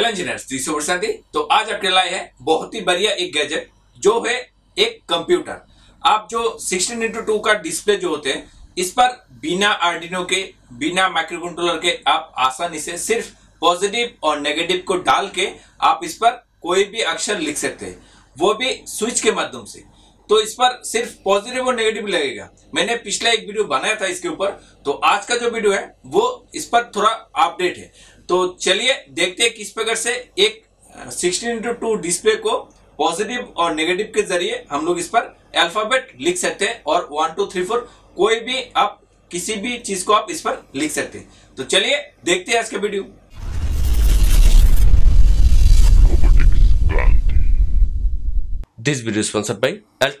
Hello engineers super शांति तो आज आपके लाए हैं बहुत ही बढ़िया एक गैजेट जो है एक कंप्यूटर आप जो 16 इंटू टू का डिस्प्ले जो होते हैं, इस पर बिना आर्डिनो के, बिना माइक्रो कंट्रोलर के आप आसानी से सिर्फ़ पॉजिटिव और नेगेटिव को डाल के आप इस पर कोई भी अक्षर लिख सकते हैं। वो भी स्विच के माध्यम से। तो इस पर सिर्फ़ पॉजिटिव और नेगेटिव लगेगा। मैंने पिछला एक वीडियो बनाया था इसके ऊपर। तो आज का जो वीडियो है, वो इस पर थोड़ा अपडेट है। तो चलिए देखते हैं किस प्रकार से एक सिक्सटीन इंटू टू डिस्प्ले को पॉजिटिव और नेगेटिव के ज़रिए हम लोग इस पर अल्फ़ाबेट लिख सकते हैं और वन टू थ्री फोर कोई भी आप किसी भी चीज़ को आप इस पर लिख सकते हैं। तो चलिए देखते हैं आज का video this video sponsored by L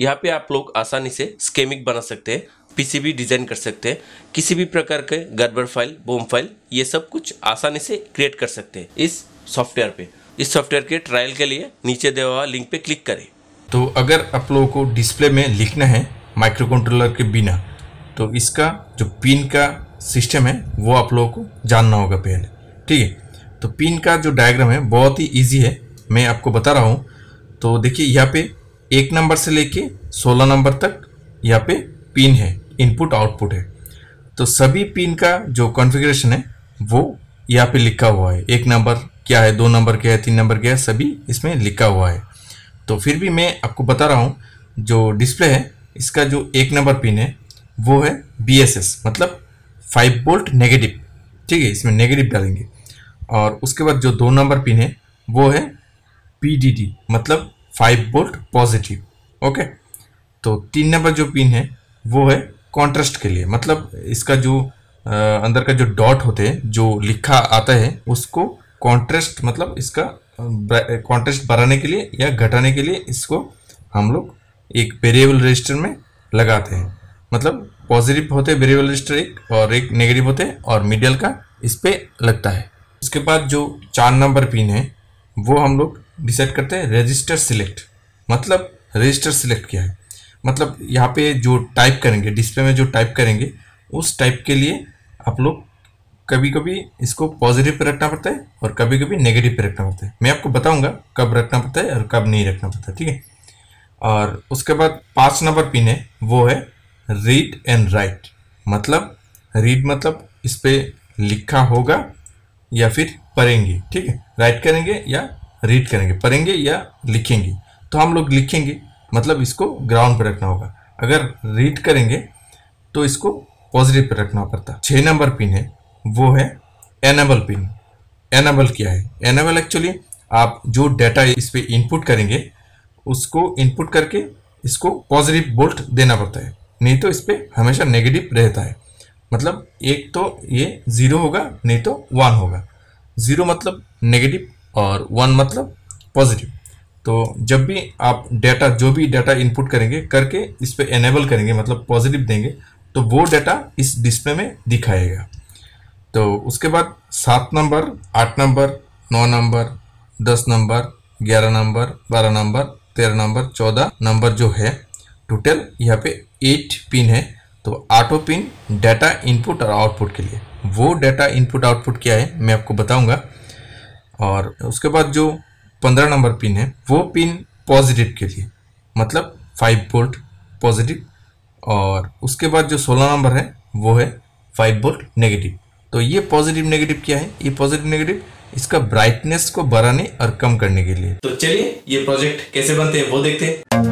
यहाँ पे आप लोग आसानी से स्केमिक बना सकते हैं। पीसीबी डिज़ाइन कर सकते हैं, किसी भी प्रकार के गड़बड़ फ़ाइल बोम फ़ाइल, ये सब कुछ आसानी से क्रिएट कर सकते हैं इस सॉफ्टवेयर पे। इस सॉफ्टवेयर के ट्रायल के लिए नीचे दिया हुआ लिंक पे क्लिक करें। तो अगर आप लोगों को डिस्प्ले में लिखना है माइक्रो कंट्रोलर के बिना तो इसका जो पिन का सिस्टम है, वो आप लोगों को जानना होगा पहले। ठीक है? तो पिन का जो डायग्राम है, बहुत ही ईजी है। मैं आपको बता रहा हूँ। तो देखिए, यहाँ पे एक नंबर से लेके सोलह नंबर तक यहाँ पे पिन है। इनपुट आउटपुट है। तो सभी पिन का जो कॉन्फ़िगरेशन है, वो यहाँ पे लिखा हुआ है। एक नंबर क्या है, दो नंबर क्या है, तीन नंबर क्या है, सभी इसमें लिखा हुआ है। तो फिर भी मैं आपको बता रहा हूँ, जो डिस्प्ले है, इसका जो एक नंबर पिन है, वो है बीएसएस मतलब फाइव बोल्ट नेगेटिव ठीक है, इसमें नेगेटिव डालेंगे। और उसके बाद जो दो नंबर पिन है, वो है पीडीडी मतलब फाइव बोल्ट पॉजिटिव ओके तो तीन नंबर जो पिन है, वो है कॉन्ट्रास्ट के लिए। मतलब इसका जो आ, अंदर का जो डॉट होते हैं जो लिखा आता है उसको कॉन्ट्रास्ट मतलब इसका कॉन्ट्रास्ट बढ़ाने के लिए या घटाने के लिए इसको हम लोग एक वेरिएबल रजिस्टर में लगाते हैं। मतलब पॉजिटिव होते वेरिएबल रजिस्टर एक और एक नेगेटिव होते हैं और मीडियल का इस पर लगता है। उसके बाद जो चार नंबर पिन है वो हम लोग डिसाइड करते हैं रजिस्टर सिलेक्ट मतलब रजिस्टर सिलेक्ट किया है। मतलब यहाँ पे जो टाइप करेंगे डिस्प्ले में जो टाइप करेंगे, उस टाइप के लिए आप लोग कभी कभी इसको पॉजिटिव पे रखना पड़ता है और कभी कभी नेगेटिव पे रखना पड़ता है। मैं आपको बताऊँगा कब रखना पड़ता है और कब नहीं रखना पड़ता, ठीक है? और उसके बाद पाँच नंबर पिन है, वो है रीड एंड राइट मतलब रीड मतलब इस पर लिखा होगा या फिर पढ़ेंगे, ठीक है? राइट करेंगे या रीड करेंगे, पढ़ेंगे या लिखेंगे। तो हम लोग लिखेंगे। मतलब इसको ग्राउंड पर रखना होगा। अगर रीड करेंगे तो इसको पॉजिटिव पर रखना पड़ता। छः नंबर पिन है, वो है एनेबल पिन एनेबल क्या है? एनेबल एक्चुअली आप जो डाटा इस पर इनपुट करेंगे, उसको इनपुट करके इसको पॉजिटिव बोल्ट देना पड़ता है। नहीं तो इस पर हमेशा नेगेटिव रहता है। मतलब एक तो ये ज़ीरो होगा, नहीं तो वन होगा। ज़ीरो मतलब नेगेटिव और वन मतलब पॉजिटिव तो जब भी आप डाटा जो भी डाटा इनपुट करेंगे, करके इस पर एनेबल करेंगे मतलब पॉजिटिव देंगे तो वो डाटा इस डिस्प्ले में दिखाएगा। तो उसके बाद सात नंबर आठ नंबर नौ नंबर दस नंबर ग्यारह नंबर बारह नंबर तेरह नंबर चौदह नंबर जो है टोटल यहाँ पे एट पिन है। तो आठों पिन डाटा इनपुट और आउटपुट के लिए। वो डाटा इनपुट आउटपुट क्या है, मैं आपको बताऊँगा। और उसके बाद जो पंद्रह नंबर पिन है, वो पिन पॉजिटिव के लिए। मतलब फाइव वोल्ट पॉजिटिव और उसके बाद जो सोलह नंबर है, वो है फाइव बोल्ट नेगेटिव तो ये पॉजिटिव नेगेटिव क्या है? ये पॉजिटिव नेगेटिव इसका ब्राइटनेस को बढ़ाने और कम करने के लिए। तो चलिए, ये प्रोजेक्ट कैसे बनते हैं वो देखते हैं।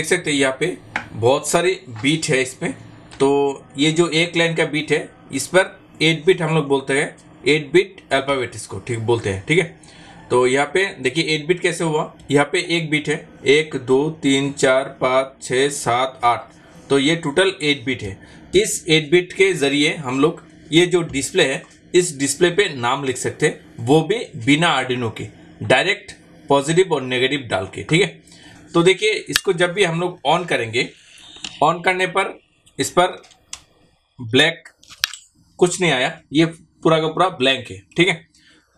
देख सकते हैं यहाँ पे बहुत सारी बीट है इसमें। तो ये जो एक लाइन का बीट है, इस पर एट बीट हम लोग बोलते हैं। एट बीट अल्फ़ाबेट इसको, ठीक, बोलते हैं, ठीक है? तो यहाँ पे देखिए एट बीट कैसे हुआ? यहाँ पे एक बीट है। एक, दो, तीन, चार, पाँच छः सात, आठ। तो ये टोटल एट बीट है। इस एट बीट के ज़रिए हम लोग ये जो डिस्प्ले है, इस डिस्प्ले पे नाम लिख सकते हैं। वो भी बिना आर्डिनो के डायरेक्ट पॉजिटिव और नेगेटिव डाल के, ठीक है? तो देखिए, इसको जब भी हम लोग ऑन करेंगे ऑन करने पर इस पर ब्लैक कुछ नहीं आया। ये पूरा का पूरा ब्लैंक है, ठीक है?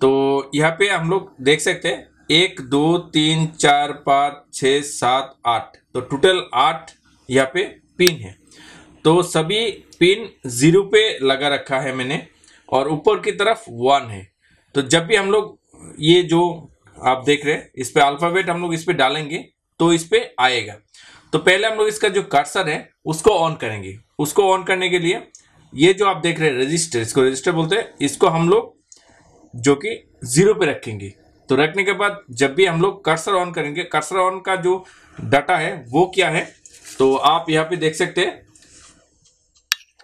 तो यहाँ पे हम लोग देख सकते हैं, एक, दो, तीन, चार, पाँच, छ, सात, आठ। तो टोटल आठ यहाँ पे पिन है। तो सभी पिन ज़ीरो पे लगा रखा है मैंने और ऊपर की तरफ़ वन है। तो जब भी हम लोग ये जो आप देख रहे हैं, इस पे अल्फ़ाबेट हम लोग इस पे डालेंगे तो इस पे आएगा। तो पहले हम लोग इसका जो कर्सर है, उसको ऑन करेंगे। उसको ऑन करने के लिए, ये जो आप देख रहे हैं रजिस्टर इसको रजिस्टर बोलते हैं, इसको हम लोग जो कि ज़ीरो पे रखेंगे। तो रखने के बाद जब भी हम लोग कर्सर ऑन करेंगे कर्सर ऑन का जो डाटा है, वो क्या है? तो आप यहाँ पे देख सकते हैं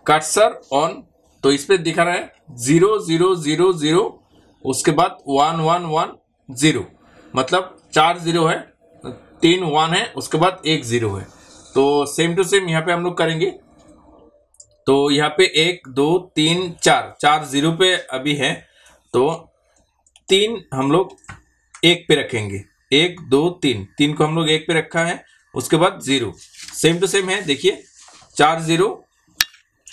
कर्सर ऑन तो इस पे दिखा रहा है ज़ीरो ज़ीरो ज़ीरो ज़ीरो उसके बाद वन वन वन ज़ीरो मतलब चार ज़ीरो है तीन वन है, उसके बाद एक ज़ीरो है। तो सेम टू सेम यहाँ पे हम लोग करेंगे। तो यहाँ पे एक, दो, तीन, चार चार ज़ीरो पे अभी है। तो तीन हम लोग एक पे रखेंगे। एक, दो, तीन। तीन को हम लोग एक पे रखा है, उसके बाद ज़ीरो। सेम टू सेम है, देखिए। चार ज़ीरो,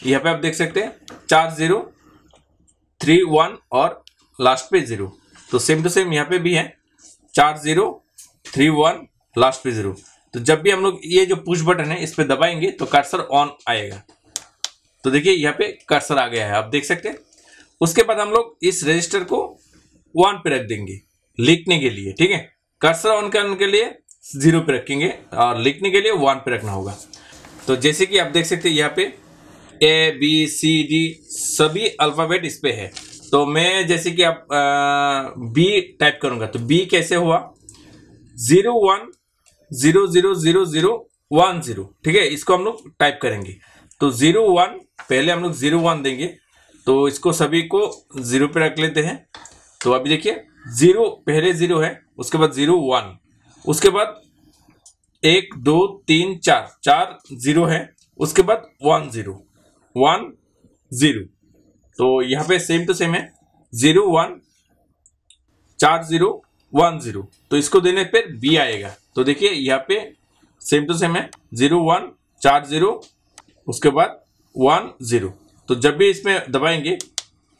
यहाँ पे आप देख सकते हैं। चार ज़ीरो थ्री वन और लास्ट पे ज़ीरो। तो सेम टू सेम यहाँ पे भी है। चार ज़ीरो थ्री वन लास्ट पे ज़ीरो तो जब भी हम लोग ये जो पुश बटन है, इस पर दबाएँगे तो कर्सर ऑन आएगा। तो देखिए, यहाँ पे कर्सर आ गया है। आप देख सकते हैं। उसके बाद हम लोग इस रजिस्टर को वन पे रख देंगे, लिखने के लिए, ठीक है? कर्सर ऑन करने के लिए ज़ीरो पे रखेंगे, और लिखने के लिए वन पे रखना होगा। तो जैसे कि आप देख सकते हैं, यहाँ पे ए बी सी डी सभी अल्फ़ाबेट इस पे है। तो मैं जैसे कि आप बी टाइप करूँगा तो बी कैसे हुआ? Zero one zero zero zero zero one zero ठीक है? इसको हम लोग टाइप करेंगे। तो ज़ीरो वन पहले हम लोग ज़ीरो वन देंगे। तो इसको सभी को ज़ीरो पे रख लेते हैं। तो अभी देखिए ज़ीरो पहले ज़ीरो है, उसके बाद ज़ीरो वन उसके बाद एक, दो, तीन, चार। चार ज़ीरो है, उसके बाद वन ज़ीरो वन ज़ीरो तो यहाँ पे सेम टू सेम है। ज़ीरो वन चार ज़ीरो वन ज़ीरो। तो इसको देने पर बी आएगा। तो देखिए, यहाँ पे सेम टू सेम है। ज़ीरो वन, चार ज़ीरो, उसके बाद वन ज़ीरो। तो जब भी इसमें दबाएँगे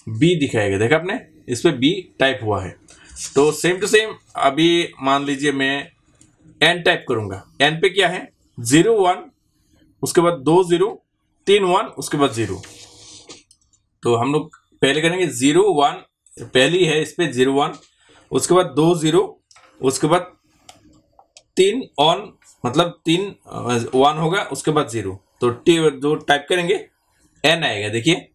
बी दिखाएगा। देखा आपने? इस पर बी टाइप हुआ है। तो सेम टू सेम अभी मान लीजिए मैं एन टाइप करूँगा। एन पे क्या है? ज़ीरो वन, उसके बाद दो ज़ीरो, तीन वन, उसके बाद ज़ीरो। तो हम लोग पहले करेंगे ज़ीरो वन, पहली है इस पे ज़ीरो वन उसके बाद दो ज़ीरो, उसके बाद तीन ऑन मतलब तीन वन होगा, उसके बाद ज़ीरो। तो टी, जो टाइप करेंगे एन आएगा, देखिए।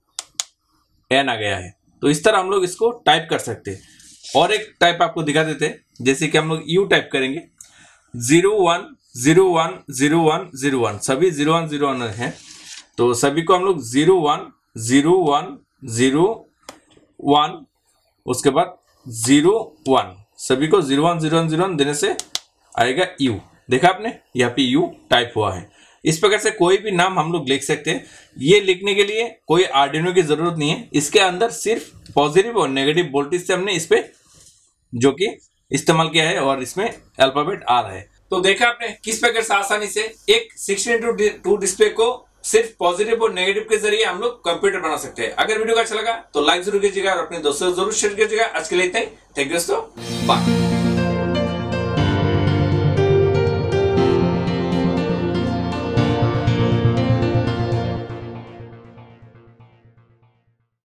एन आ गया है। तो इस तरह हम लोग इसको टाइप कर सकते हैं। और एक टाइप आपको दिखा देते हैं, जैसे कि हम लोग यू टाइप करेंगे। Zero one zero one zero one zero one. सभी ज़ीरो वन ज़ीरो वन है। तो सभी को हम लोग zero one zero one zero one, उसके बाद ज़ीरो वन। सभी को zero one zero one zero one देने से आएगा यू देखा आपने? यहाँ पे यू टाइप हुआ है। इस प्रकार से कोई भी नाम हम लोग लिख सकते हैं। ये लिखने के लिए कोई आर्डिनो की ज़रूरत नहीं है। इसके अंदर सिर्फ़ पॉजिटिव और नेगेटिव वोल्टेज से हमने इस पे जो कि इस्तेमाल किया है और इसमें अल्फ़ाबेट आ रहा है। तो देखा आपने किस प्रकार से आसानी से एक सिक्सटीन इंटू टू डिस्प्ले को सिर्फ़ पॉजिटिव और नेगेटिव के ज़रिए हम लोग कंप्यूटर बना सकते हैं। अगर वीडियो को अच्छा लगा तो लाइक ज़रूर कीजिएगा और अपने दोस्तों ज़रूर शेयर कीजिएगा। आज के लिए इतना ही। थैंक यू दोस्तों। बाय